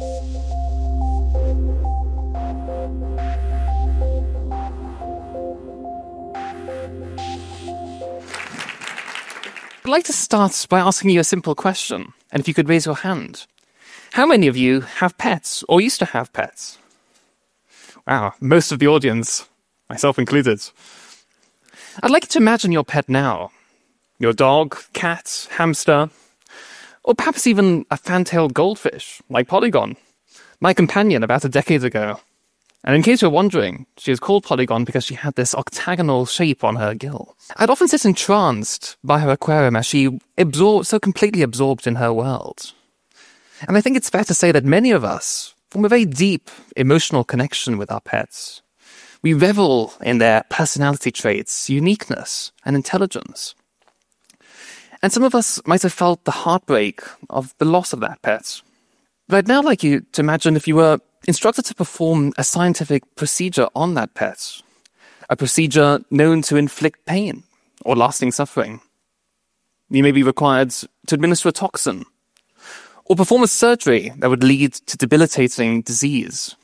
I'd like to start by asking you a simple question, and if you could raise your hand. How many of you have pets or used to have pets? Wow, most of the audience, myself included. I'd like you to imagine your pet now your dog, cat, hamster, or perhaps even a fan tailed goldfish like Polygon, my companion about a decade ago. And in case you're wondering, she is called Polygon because she had this octagonal shape on her gill. I'd often sit entranced by her aquarium as she absorbed, so completely absorbed in her world. And I think it's fair to say that many of us form a very deep emotional connection with our pets. We revel in their personality traits, uniqueness, and intelligence. And some of us might have felt the heartbreak of the loss of that pet. But I'd now like you to imagine if you were instructed to perform a scientific procedure on that pet, a procedure known to inflict pain or lasting suffering. You may be required to administer a toxin or perform a surgery that would lead to debilitating disease.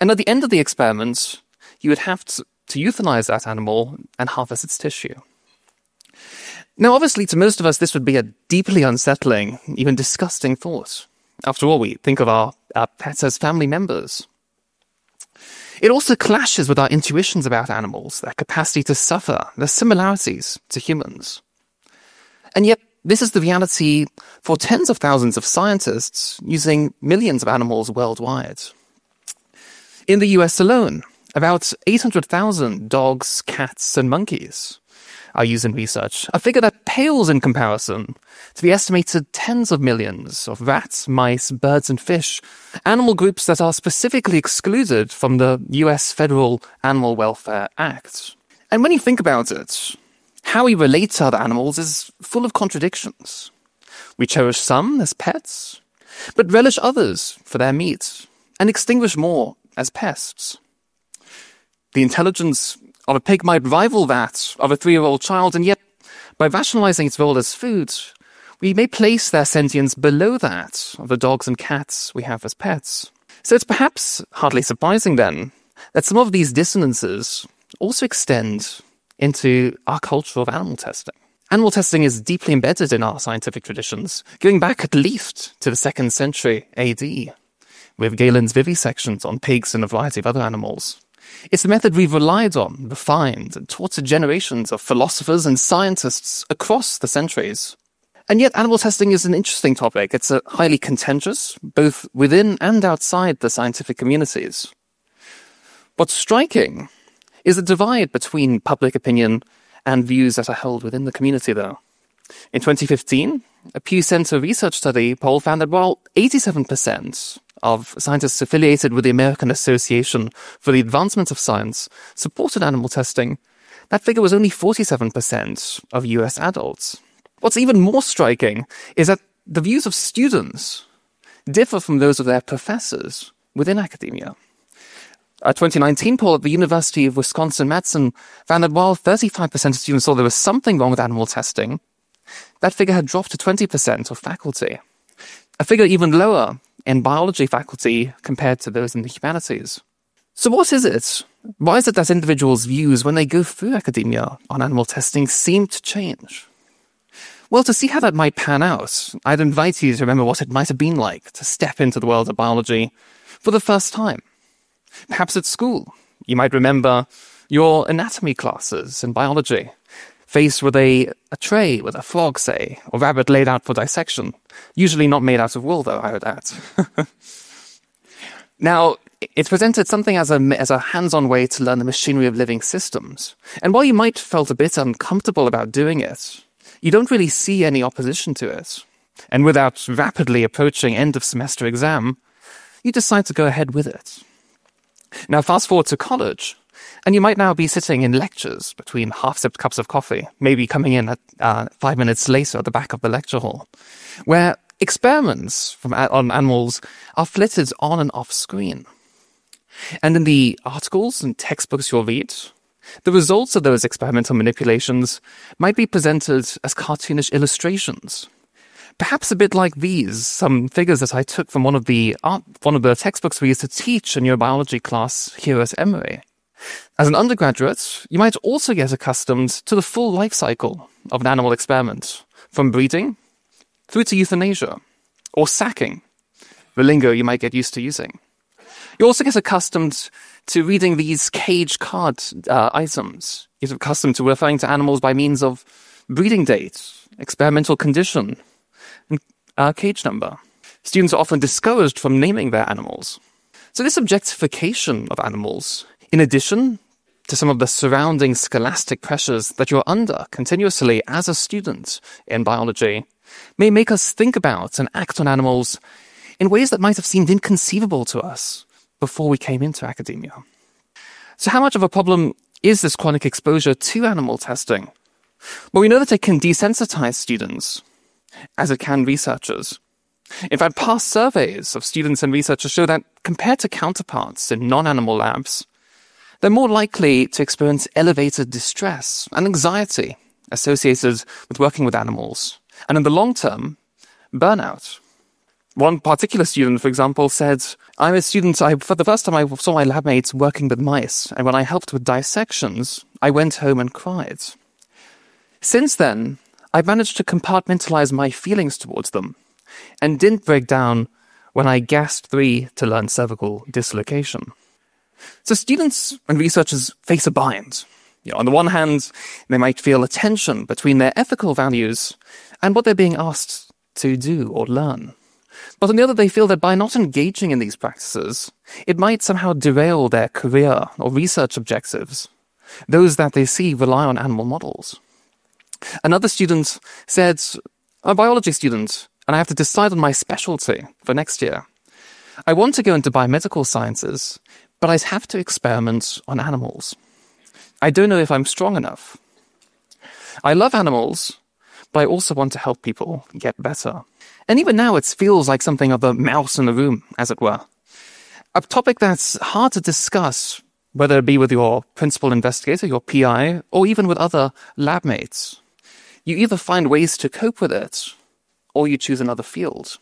And at the end of the experiment, you would have to, to euthanize that animal and harvest its tissue. Now, obviously, to most of us, this would be a deeply unsettling, even disgusting thought. After all, we think of our, our pets as family members. It also clashes with our intuitions about animals, their capacity to suffer, their similarities to humans. And yet, this is the reality for tens of thousands of scientists using millions of animals worldwide. In the US alone, about 800,000 dogs, cats, and monkeys are used in research, a figure that pales in comparison to the estimated tens of millions of rats, mice, birds, and fish, animal groups that are specifically excluded from the US Federal Animal Welfare Act. And when you think about it, how we relate to other animals is full of contradictions. We cherish some as pets, but relish others for their meat, and extinguish more as pests. The intelligence of a pig might rival that of a three year old child, and yet, by rationalizing its role as food, we may place their sentience below that of the dogs and cats we have as pets. So it's perhaps hardly surprising then that some of these dissonances also extend into our culture of animal testing. Animal testing is deeply embedded in our scientific traditions, going back at least to the second century AD, with Galen's vivisections on pigs and a variety of other animals. It's the method we've relied on, refined, and taught to generations of philosophers and scientists across the centuries. And yet, animal testing is an interesting topic. It's a highly contentious, both within and outside the scientific communities. What's striking is the divide between public opinion and views that are held within the community, though. In 2015, a Pew Center research study poll found that while 87% of scientists affiliated with the American Association for the Advancement of Science supported animal testing, that figure was only 47% of US adults. What's even more striking is that the views of students differ from those of their professors within academia. A 2019 poll at the University of Wisconsin Madison found that while 35% of students saw there was something wrong with animal testing, that figure had dropped to 20% of faculty. A figure even lower in biology faculty compared to those in the humanities. So, what is it? Why is it that individuals' views when they go through academia on animal testing seem to change? Well, to see how that might pan out, I'd invite you to remember what it might have been like to step into the world of biology for the first time. Perhaps at school, you might remember your anatomy classes in biology, faced with a, a tray with a frog, say, or rabbit laid out for dissection. Usually not made out of wool, though, I would add. now, it's presented something as a, as a hands-on way to learn the machinery of living systems. And while you might felt a bit uncomfortable about doing it, you don't really see any opposition to it. And without rapidly approaching end of semester exam, you decide to go ahead with it. Now, fast forward to college, and you might now be sitting in lectures between half sipped cups of coffee, maybe coming in at uh, five minutes later at the back of the lecture hall, where experiments from, on animals are flitted on and off screen. And in the articles and textbooks you'll read, the results of those experimental manipulations might be presented as cartoonish illustrations, Perhaps a bit like these, some figures that I took from one of the art, one of the textbooks we used to teach in your biology class here at Emory. As an undergraduate, you might also get accustomed to the full life cycle of an animal experiment, from breeding through to euthanasia, or sacking, the lingo you might get used to using. You also get accustomed to reading these cage card uh, items. You get accustomed to referring to animals by means of breeding date, experimental condition, and uh, cage number. Students are often discouraged from naming their animals. So this objectification of animals, in addition to some of the surrounding scholastic pressures that you're under continuously as a student in biology, may make us think about and act on animals in ways that might have seemed inconceivable to us before we came into academia. So, how much of a problem is this chronic exposure to animal testing? Well, we know that it can desensitize students, as it can researchers. In fact, past surveys of students and researchers show that compared to counterparts in non animal labs, they're more likely to experience elevated distress and anxiety associated with working with animals, and in the long term, burnout. One particular student, for example, said, I'm a student, I, for the first time I saw my lab mates working with mice, and when I helped with dissections, I went home and cried. Since then, I've managed to compartmentalize my feelings towards them, and didn't break down when I gasped three to learn cervical dislocation. So students and researchers face a bind. You know, on the one hand, they might feel a tension between their ethical values and what they're being asked to do or learn. But on the other, they feel that by not engaging in these practices, it might somehow derail their career or research objectives, those that they see rely on animal models. Another student said, I'm a biology student, and I have to decide on my specialty for next year. I want to go into biomedical sciences, but I'd have to experiment on animals. I don't know if I'm strong enough. I love animals, but I also want to help people get better. And even now, it feels like something of a mouse in the room, as it were. A topic that's hard to discuss, whether it be with your principal investigator, your PI, or even with other lab mates. You either find ways to cope with it, or you choose another field.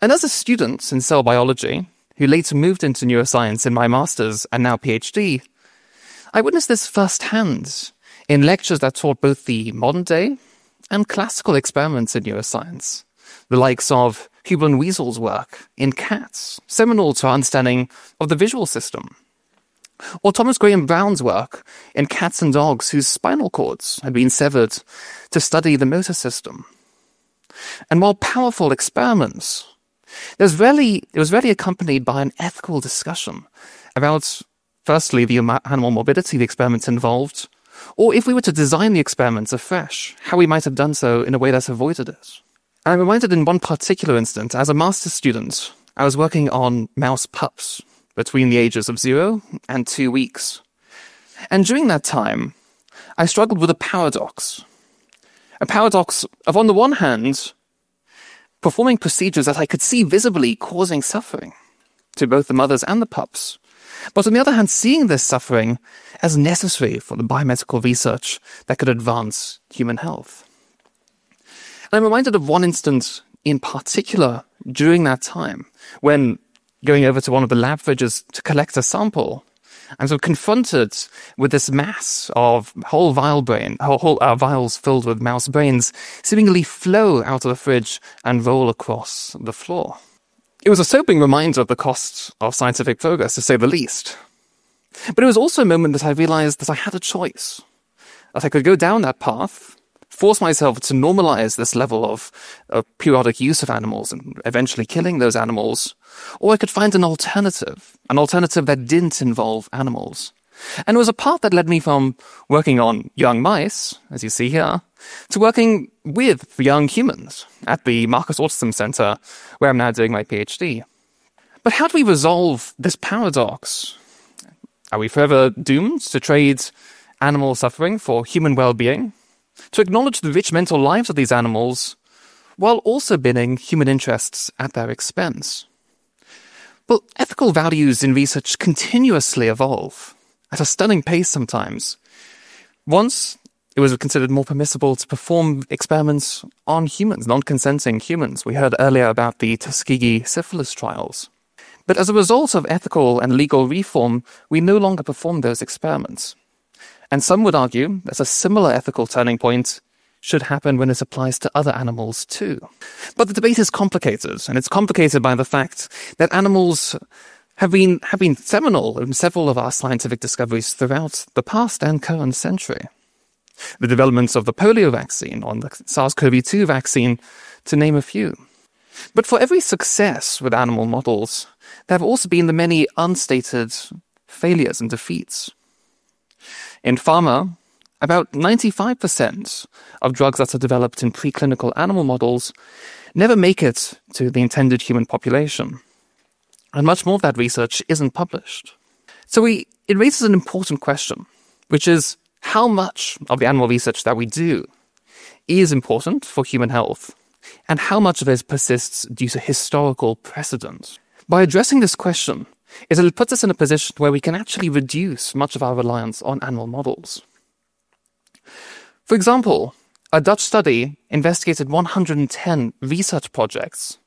And as a student in cell biology, who later moved into neuroscience in my master's and now PhD, I witnessed this firsthand in lectures that taught both the modern day and classical experiments in neuroscience, the likes of Hubel Wiesel's work in cats, seminal to our understanding of the visual system, or Thomas Graham Brown's work in cats and dogs whose spinal cords had been severed to study the motor system. And while powerful experiments, there's rarely, it was rarely accompanied by an ethical discussion about, firstly, the animal morbidity the experiments involved, or if we were to design the experiments afresh, how we might have done so in a way that avoided it. And I'm reminded in one particular instance, as a master's student, I was working on mouse pups between the ages of zero and two weeks. And during that time, I struggled with a paradox. A paradox of, on the one hand, performing procedures that I could see visibly causing suffering to both the mothers and the pups, but on the other hand, seeing this suffering as necessary for the biomedical research that could advance human health. And I'm reminded of one instance in particular during that time when going over to one of the lab fridges to collect a sample. Sort of confronted with this mass of whole vial brain, whole uh, vials filled with mouse brains, seemingly flow out of the fridge and roll across the floor. It was a sobering reminder of the costs of scientific progress, to say the least. But it was also a moment that I realized that I had a choice. That I could go down that path, force myself to normalize this level of, of periodic use of animals and eventually killing those animals, or I could find an alternative, an alternative that didn't involve animals. And it was a path that led me from working on young mice, as you see here, to working with young humans at the Marcus Autism Center, where I'm now doing my PhD. But how do we resolve this paradox? Are we forever doomed to trade animal suffering for human well being? To acknowledge the rich mental lives of these animals while also binning human interests at their expense? Well, ethical values in research continuously evolve at a stunning pace sometimes. Once it was considered more permissible to perform experiments on humans, non consenting humans. We heard earlier about the Tuskegee syphilis trials. But as a result of ethical and legal reform, we no longer perform those experiments. And some would argue that a similar ethical turning point should happen when it applies to other animals too. But the debate is complicated, and it's complicated by the fact that animals have been, have been seminal in several of our scientific discoveries throughout the past and current century the developments of the polio vaccine, or the SARS-CoV-2 vaccine, to name a few. But for every success with animal models, there have also been the many unstated failures and defeats. In pharma, about 95% of drugs that are developed in preclinical animal models never make it to the intended human population. And much more of that research isn't published. So we, it raises an important question, which is how much of the animal research that we do is important for human health, and how much of it persists due to historical precedent. By addressing this question, it puts us in a position where we can actually reduce much of our reliance on animal models. For example, a Dutch study investigated 110 research projects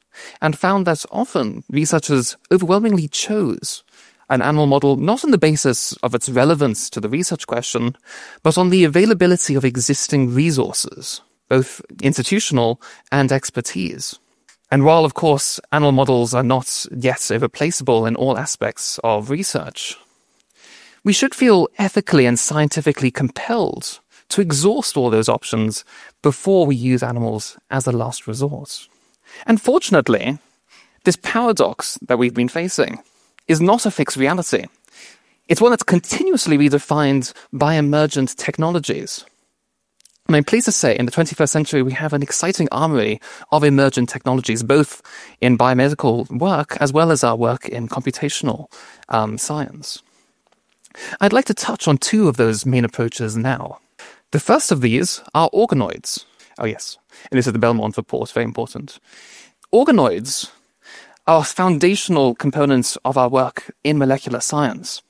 and found that often researchers overwhelmingly chose an animal model not on the basis of its relevance to the research question, but on the availability of existing resources, both institutional and expertise. And while, of course, animal models are not yet irreplaceable in all aspects of research, we should feel ethically and scientifically compelled to exhaust all those options before we use animals as a last resort. And fortunately, this paradox that we've been facing is not a fixed reality. It's one that's continuously redefined by emergent technologies. I'm pleased to say in the 21st century, we have an exciting armory of emergent technologies, both in biomedical work as well as our work in computational um, science. I'd like to touch on two of those main approaches now. The first of these are organoids. Oh, yes. And this is the Belmont report, very important. Organoids are foundational components of our work in molecular science.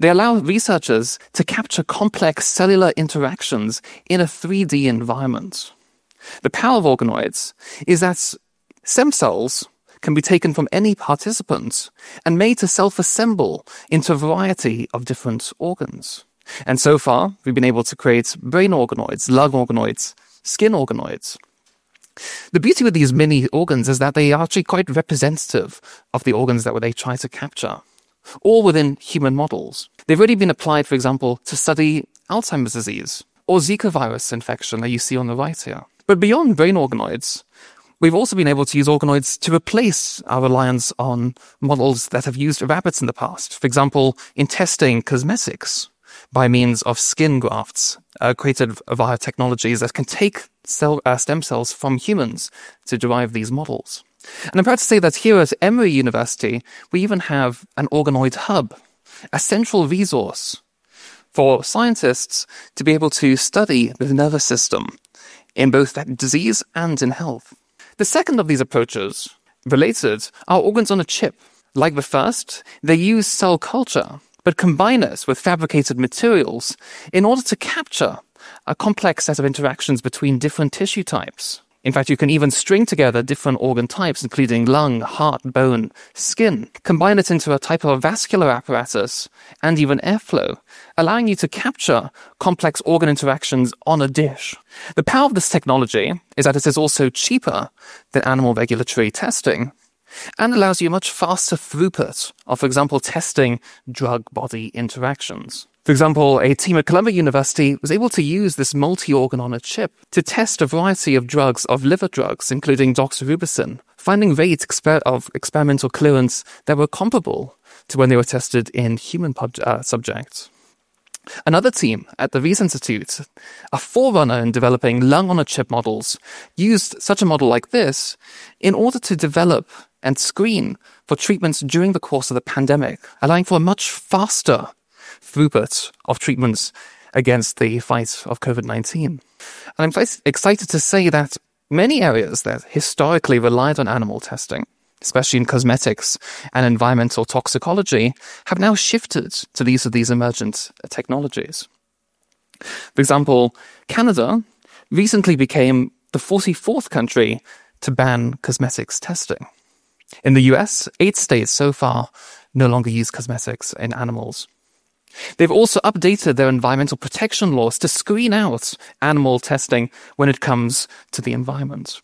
They allow researchers to capture complex cellular interactions in a 3D environment. The power of organoids is that stem cells can be taken from any participant and made to self-assemble into a variety of different organs. And so far, we've been able to create brain organoids, lung organoids, skin organoids. The beauty with these mini organs is that they are actually quite representative of the organs that they try to capture, all within human models. They've already been applied, for example, to study Alzheimer's disease or Zika virus infection that you see on the right here. But beyond brain organoids, we've also been able to use organoids to replace our reliance on models that have used rabbits in the past. For example, in testing cosmetics by means of skin grafts uh, created via technologies that can take cell, uh, stem cells from humans to derive these models. And I'm proud to say that here at Emory University, we even have an organoid hub, a central resource for scientists to be able to study the nervous system in both disease and in health. The second of these approaches, related, are organs on a chip. Like the first, they use cell culture but combine it with fabricated materials in order to capture a complex set of interactions between different tissue types. In fact, you can even string together different organ types, including lung, heart, bone, skin, combine it into a type of vascular apparatus and even airflow, allowing you to capture complex organ interactions on a dish. The power of this technology is that it is also cheaper than animal regulatory testing, and allows you much faster throughput of, for example, testing drug body interactions. For example, a team at Columbia University was able to use this multi-organ on a chip to test a variety of drugs, of liver drugs, including doxorubicin, finding rates exper- of experimental clearance that were comparable to when they were tested in human pub- uh, subjects. Another team at the Wyss Institute, a forerunner in developing lung on a chip models, used such a model like this in order to develop and screen for treatments during the course of the pandemic, allowing for a much faster throughput of treatments against the fight of COVID 19. And I'm excited to say that many areas that historically relied on animal testing, especially in cosmetics and environmental toxicology, have now shifted to these of these emergent technologies. For example, Canada recently became the 44th country to ban cosmetics testing. In the US, eight states so far no longer use cosmetics in animals. They've also updated their environmental protection laws to screen out animal testing when it comes to the environment.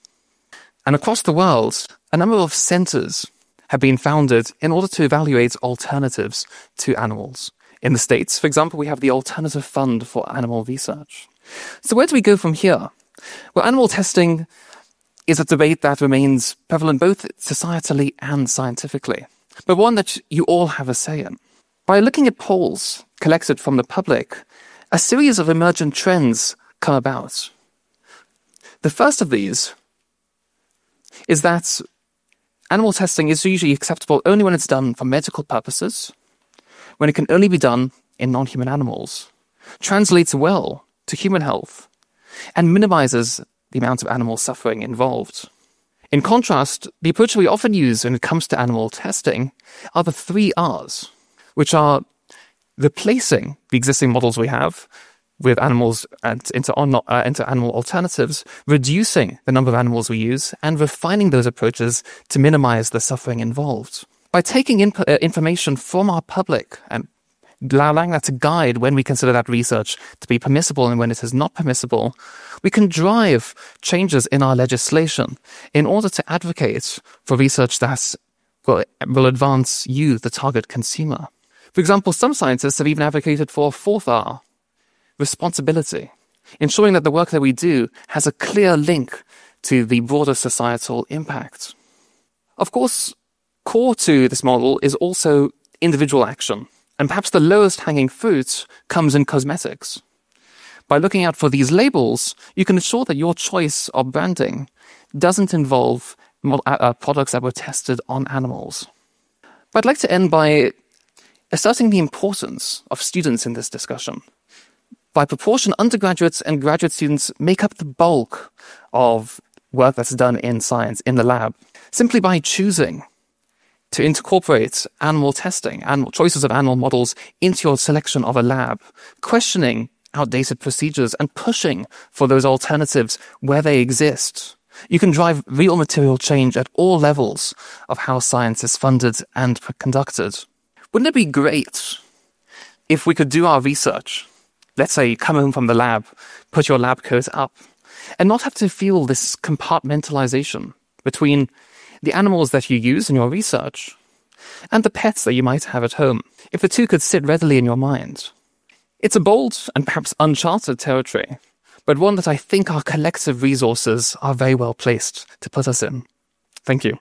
And across the world, a number of centers have been founded in order to evaluate alternatives to animals. In the States, for example, we have the Alternative Fund for Animal Research. So where do we go from here? Well, animal testing is a debate that remains prevalent both societally and scientifically, but one that you all have a say in. By looking at polls collected from the public, a series of emergent trends come about. The first of these is that animal testing is usually acceptable only when it's done for medical purposes, when it can only be done in non human animals, translates well to human health, and minimizes the amount of animal suffering involved. In contrast, the approach we often use when it comes to animal testing are the three R's, which are replacing the existing models we have with animals and into, uh, into animal alternatives, reducing the number of animals we use, and refining those approaches to minimize the suffering involved. By taking in, uh, information from our public and allowing that to guide when we consider that research to be permissible and when it is not permissible, we can drive changes in our legislation in order to advocate for research that will, will advance you, the target consumer. For example, some scientists have even advocated for a fourth R, responsibility, ensuring that the work that we do has a clear link to the broader societal impact. Of course, core to this model is also individual action, and perhaps the lowest hanging fruit comes in cosmetics. By looking out for these labels, you can ensure that your choice of branding doesn't involve uh, uh, products that were tested on animals. But I'd like to end by asserting the importance of students in this discussion. By proportion, undergraduates and graduate students make up the bulk of work that's done in science in the lab. Simply by choosing to incorporate animal testing, animal choices of animal models into your selection of a lab, questioning outdated procedures and pushing for those alternatives where they exist. You can drive real material change at all levels of how science is funded and conducted. Wouldn't it be great if we could do our research? Let's say you come home from the lab, put your lab coat up, and not have to feel this compartmentalization between the animals that you use in your research and the pets that you might have at home, if the two could sit readily in your mind. It's a bold and perhaps uncharted territory, but one that I think our collective resources are very well placed to put us in. Thank you.